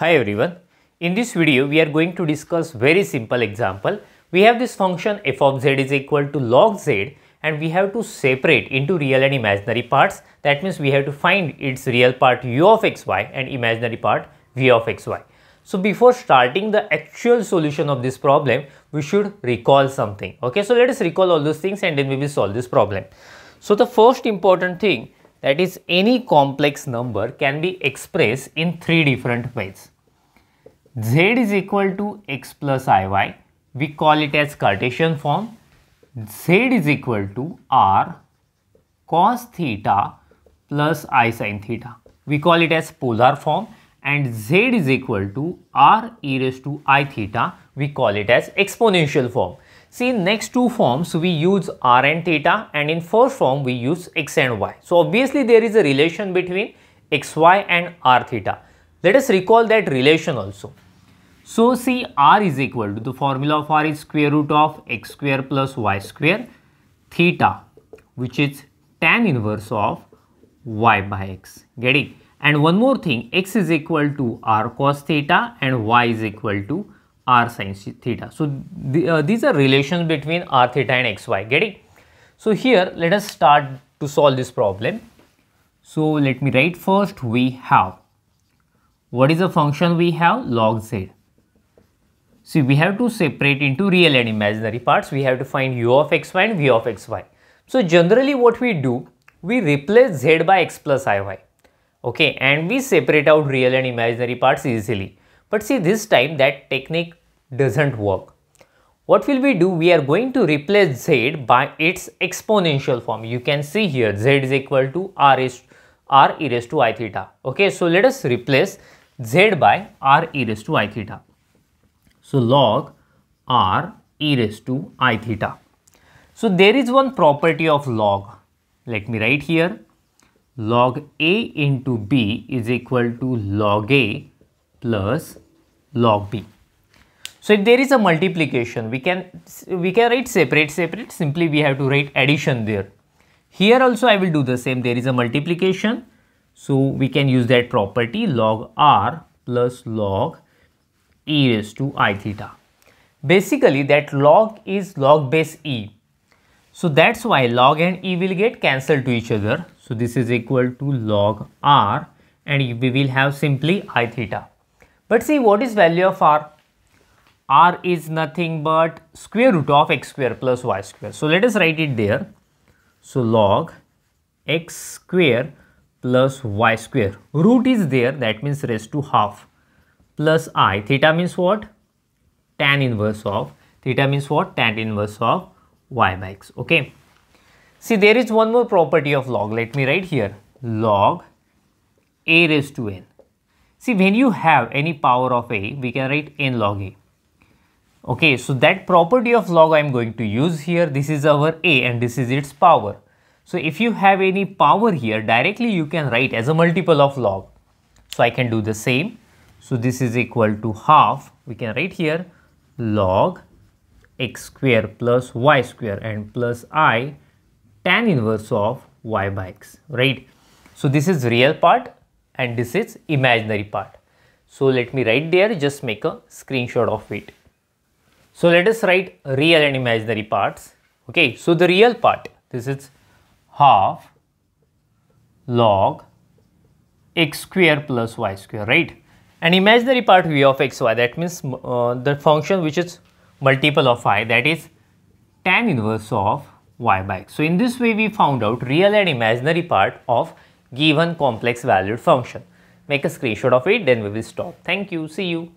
Hi everyone. In this video, we are going to discuss very simple example. We have this function f of z is equal to log z and we have to separate into real and imaginary parts. That means we have to find its real part u of xy and imaginary part v of xy. So before starting the actual solution of this problem, we should recall something. Okay, so let us recall all those things and then we will solve this problem. So the first important thing that is any complex number can be expressed in three different ways. z is equal to x plus iy, we call it as Cartesian form. z is equal to r cos theta plus i sin theta. We call it as polar form and z is equal to r e raised to i theta. We call it as exponential form. See next two forms we use r and theta and in first form we use x and y. So obviously there is a relation between xy and r theta. Let us recall that relation also. So see r is equal to the formula of r is square root of x square plus y square theta which is tan inverse of y by x. Getting? And one more thing x is equal to r cos theta and y is equal to r sin theta. So, the, uh, these are relations between r theta and xy getting. So, here let us start to solve this problem. So, let me write first we have what is the function we have log z. See we have to separate into real and imaginary parts we have to find u of xy and v of xy. So, generally what we do we replace z by x plus iy okay and we separate out real and imaginary parts easily but see this time that technique doesn't work. What will we do? We are going to replace z by its exponential form. You can see here z is equal to r, is, r e raised to i theta. Okay, so let us replace z by r e raised to i theta. So log r e raised to i theta. So there is one property of log. Let me write here log a into b is equal to log a plus log b. So if there is a multiplication, we can we can write separate separate. Simply we have to write addition there. Here also I will do the same. There is a multiplication, so we can use that property log r plus log e raised to i theta. Basically that log is log base e. So that's why log and e will get cancelled to each other. So this is equal to log r and we will have simply i theta. But see what is value of r? r is nothing but square root of x square plus y square. So let us write it there. So log x square plus y square. Root is there that means raised to half plus i. Theta means what? Tan inverse of. Theta means what? Tan inverse of y by x. Okay. See there is one more property of log. Let me write here. Log a raised to n. See, when you have any power of a, we can write n log a. Okay, so that property of log I am going to use here. This is our a and this is its power. So if you have any power here, directly you can write as a multiple of log. So I can do the same. So this is equal to half. We can write here log x square plus y square and plus i tan inverse of y by x, right? So this is real part and this is imaginary part. So let me write there, just make a screenshot of it. So let us write real and imaginary parts. Okay, so the real part, this is half log x square plus y square, right? And imaginary part v of xy, that means uh, the function which is multiple of i, that is tan inverse of y by x. So in this way we found out real and imaginary part of given complex valued function. Make a screenshot of it then we will stop. Thank you. See you.